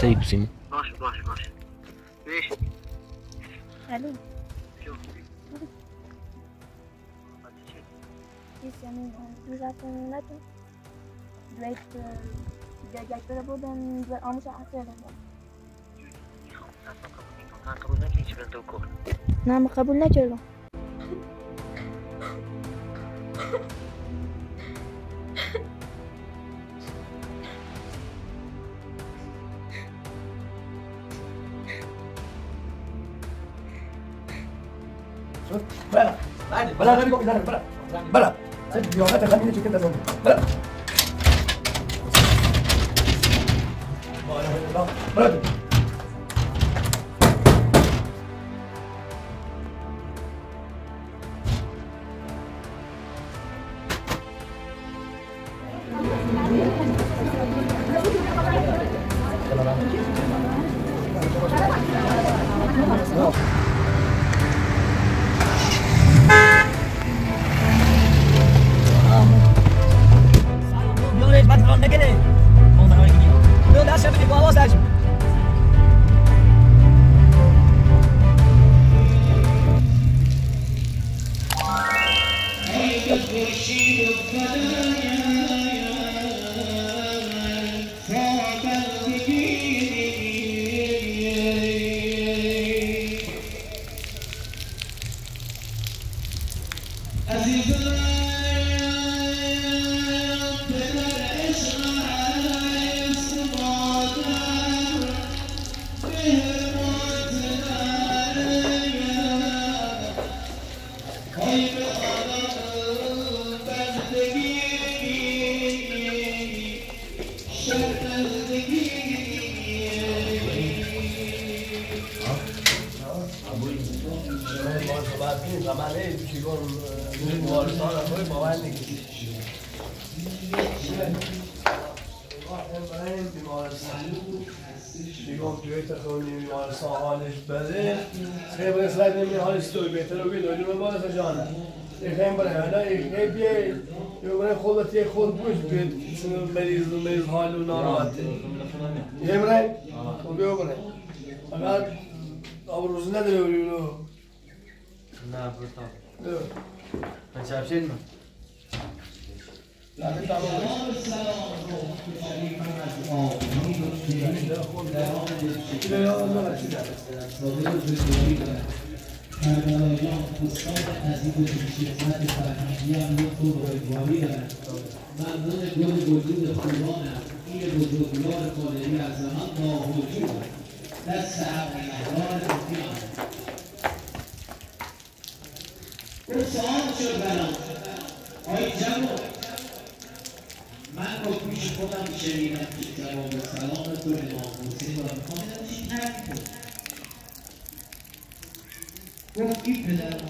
سعید بوسیم باش باش باش. بهش الو. شو Cristiano Ronaldo direkt gelecekleri buradan almış aferin. می‌خوام اصلا قبول می‌کنم قبول نکنی چی تو کن نه من قبول نکردم. بلا غبي بلا بلا بلا سجل يومات خليني شو كده زوم بلا بلا بیارش بیگم توی تخونی بیمارستان حالش بده. خیلی بس رد نمی حالش توی بهتر و بیداری رو باز جانه. خیلی برای حالا خیلی بیای یه برای خودت یه خود بوش بید مریض و مریض حال و ناراحته. یه برای خب بیا برای فقط آب روز نداره بری اونو. نه بیا. من چپشین من چی داره؟ کربلایان استاد عزیز و شخصیت فرهنگی هم لطف و بزرگواری دارد ممنون گل وجود خوبانم این بزرگوار قادری از زمان با وجود دست حق امتیان گفت سوال شد برام سلام تو امام حسین را می‌خوام بدم چی ترک کنم گفت این پدر محترم با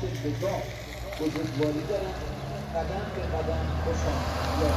که بگاه بزرگواری دارم قدم به قدم خوشم یا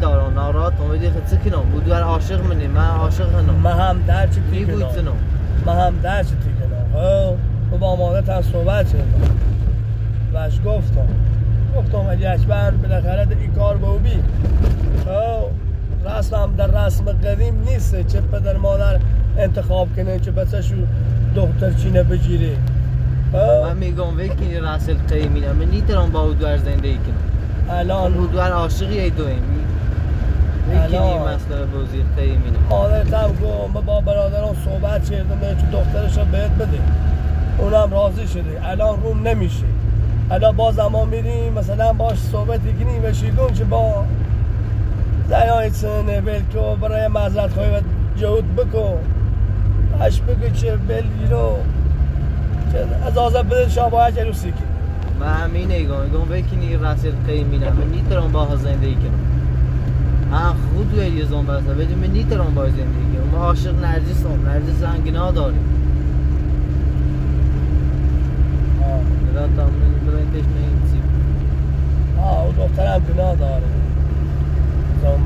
دارم ناراحتم ولی خب چه کنم؟ بودوار عاشق منی من عاشق هنم من هم در چی می بود تیکنم زنم من هم در چی تیکنم خب تو با مادرت هم صحبت کردم بهش گفتم. گفتم اگه اکبر بالاخره این کار به او بی. خب رسم در رسم قدیم نیست. چه پدر مادر انتخاب کنه چه بچه‌شو دختر چینه بگیره. خب من میگم وکی راسل قیمینه من نیترم با بودوار زندگی کنم. الان. بودوار عاشقی ای دویم. وکی الان. مسئله بوزی قیمینه مادرت هم گفت با برادران صحبت کردم چه دخترش رو بهت بده اونم راضی شده. الان روم نمیشه. الان باز ما میریم مثلا باش صحبت کنیم و شیگون چه با زیای سنه بلکو برای معذرت خواهی و جهود بکن. اش بگو چه بلی رو. آزاد بده شابه جلو سیکی. من همین ایگم میگم وکی راسل قیمینه من نیترم با زندگی کنم. من خود و یه زن برسه. ولی من نیترم با زندگی کنم. من عاشق نرجس هم. نرجس زنگینا داریم. نگاه تا من برایتش نیم آه او دخترم گناه داره. زن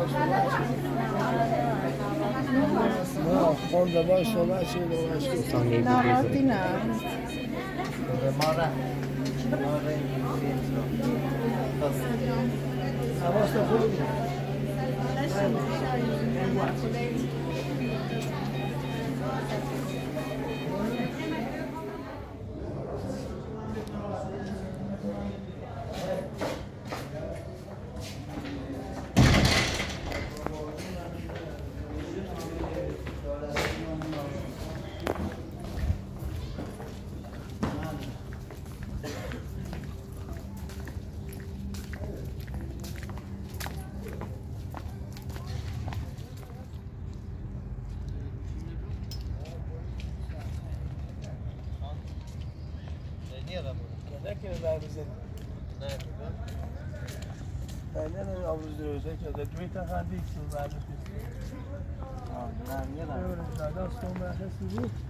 بحثن نه خونده باش صحبت شد و مشکل ناراحتی نه حواست خود نکنه در بزنی نه نه آبروز روزه کرده دوی تا خندی کسون بعد ببرم زده است اون برخصی بود سلمان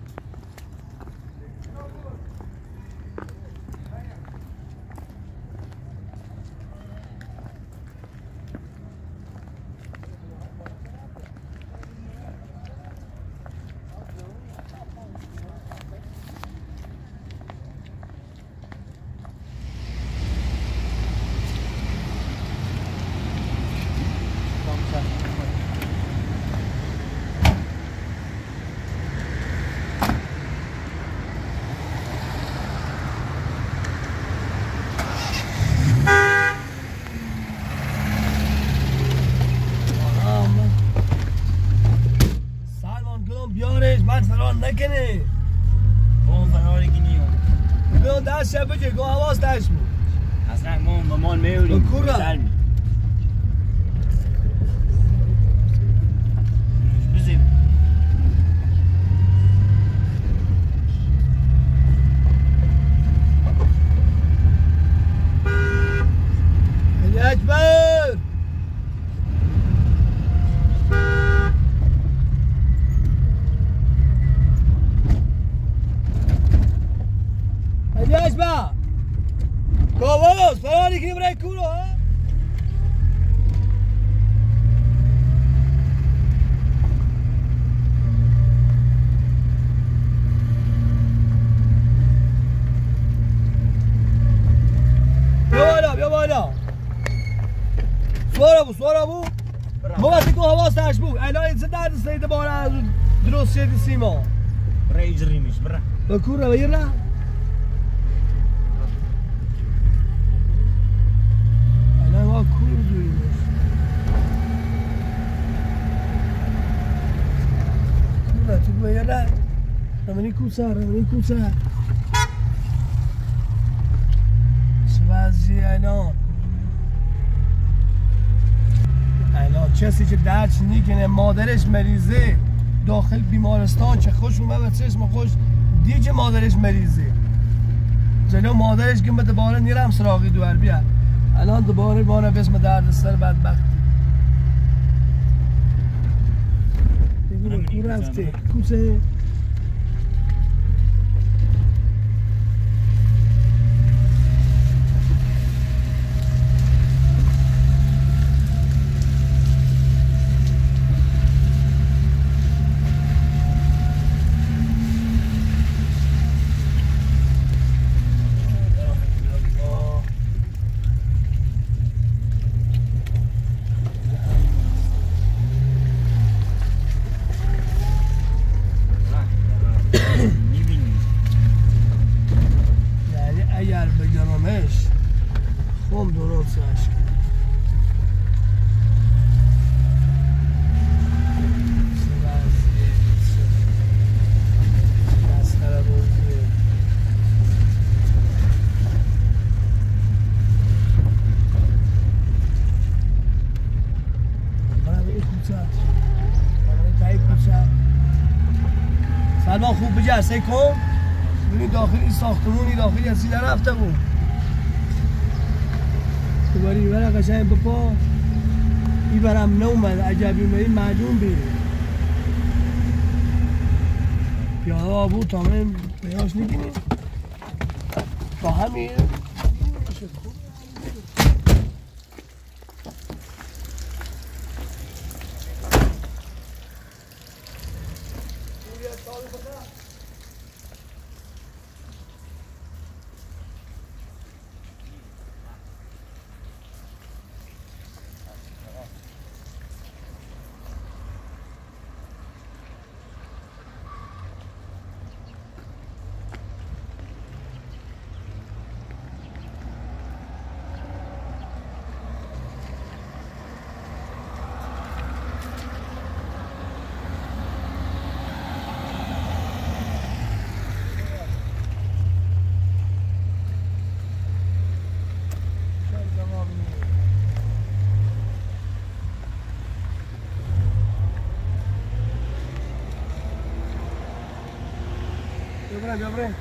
دست شب بجه گو حواس دست بود. اصلا ما مامان میوریم. سلمی بزیم علی اکبر علی اکبر گاواز فراری کنی برای کورو ها بیا بالا بیا بالا سوارا بو سوارا بو ما وقتی که حواس داشت بو الان چه درد سید باره از اون درست شدی سیما برا يجريمش برا بکور رو بگیر نه الان ما کور دویمش کور تو بگیر نه رمانی کوسه رمانی کوسه چه وضعی الان الان کسی که درچ نیکنه مادرش مریضه. داخل بیمارستان چه خوش اومد و چشم خوش. دیگه که مادرش مریضه؟ جلو مادرش که دوباره نیرم سراغی دور بیا الان دوباره بانه به اسم دردسر بدبختی. بگو کو رفته. کوسه می‌بینی یعنی اگر بگرمش خم درستش کن. چه وضعیه، چه مسخره بازیه. عرصه کن. ببین داخلی ساختمونی داخلی از در رفته بود تو بری برای قشنگ بپا ای برم نومد عجبی اومدی معلوم بیره پیاده بود تا من پیاش نگیریم با همین. Dobra, dobra.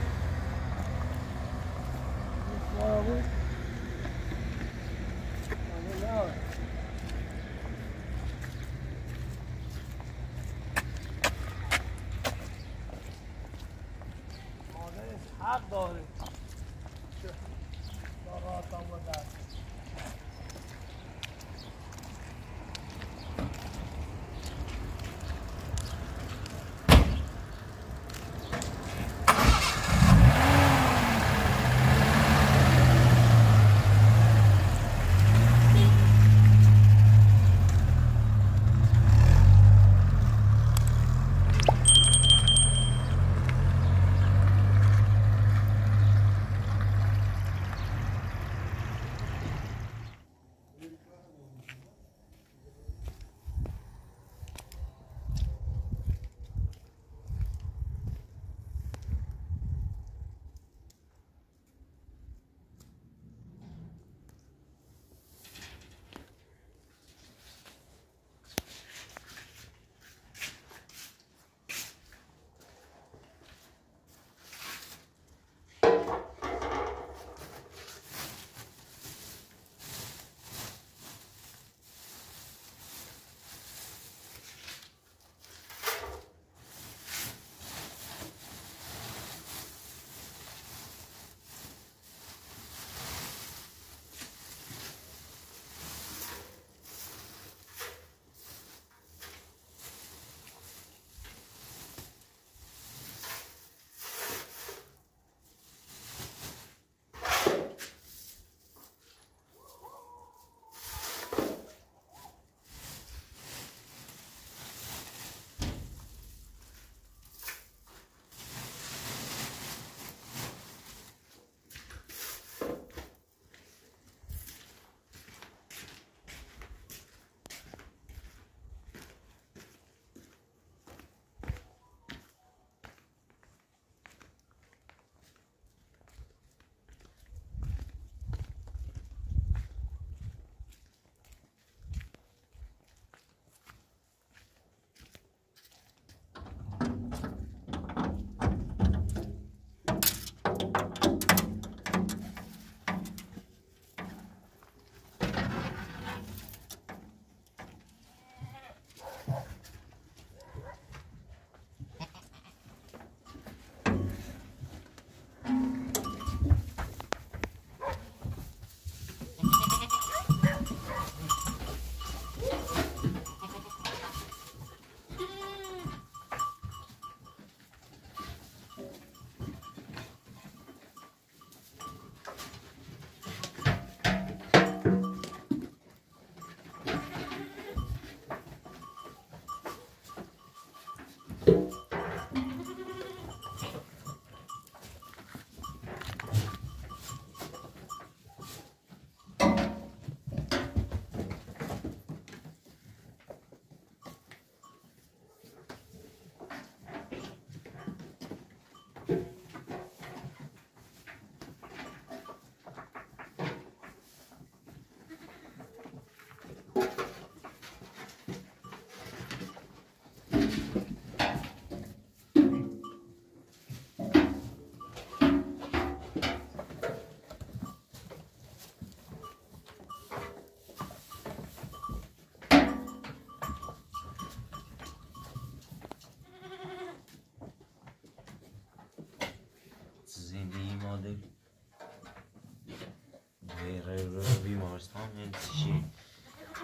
تام این چی؟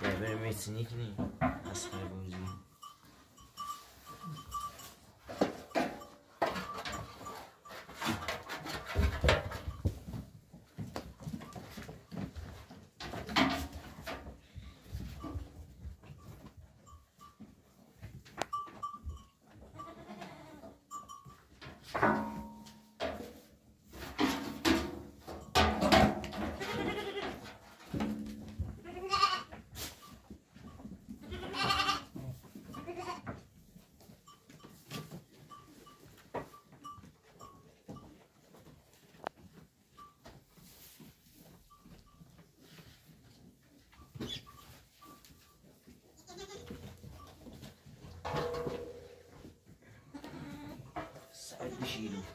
دیگه بریم میتینیک نیم sa Al Bishino.